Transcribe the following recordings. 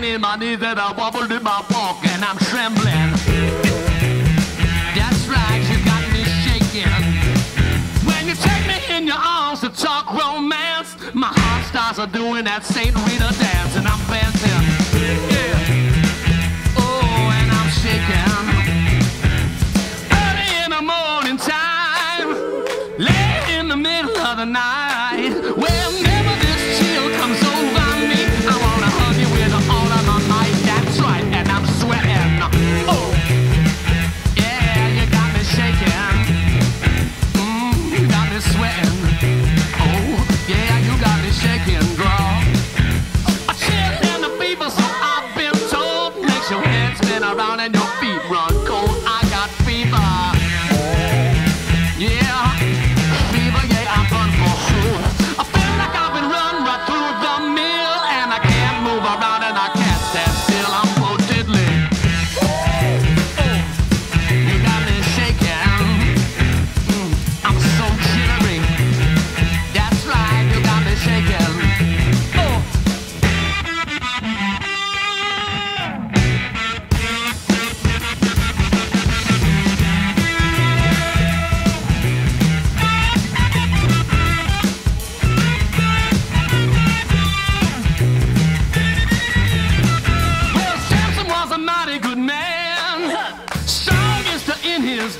knees that I wobbled in my walk and I'm trembling. That's right, you got me shaking. When you take me in your arms to talk romance, my heart starts doing that Saint Vitus dance and I'm dancing. Yeah. Oh, and I'm shaking. Early in the morning time, late in the middle of the night, whenever spin around and your feet run cold.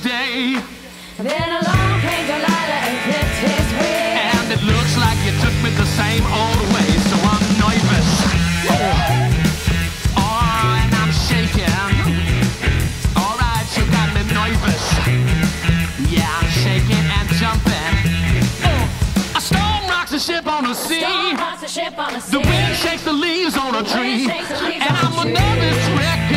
Day. Then along came Delilah and clipped his wig. And it looks like you took me the same old way, so I'm nervous. Oh, oh and I'm shaking. Alright, you got me nervous. Yeah, I'm shaking and jumping. Oh, a storm rocks a ship on the sea. Storm rocks the ship on the sea. The wind shakes the leaves on a tree. the And I'm a nervous wreck